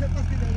você tá considera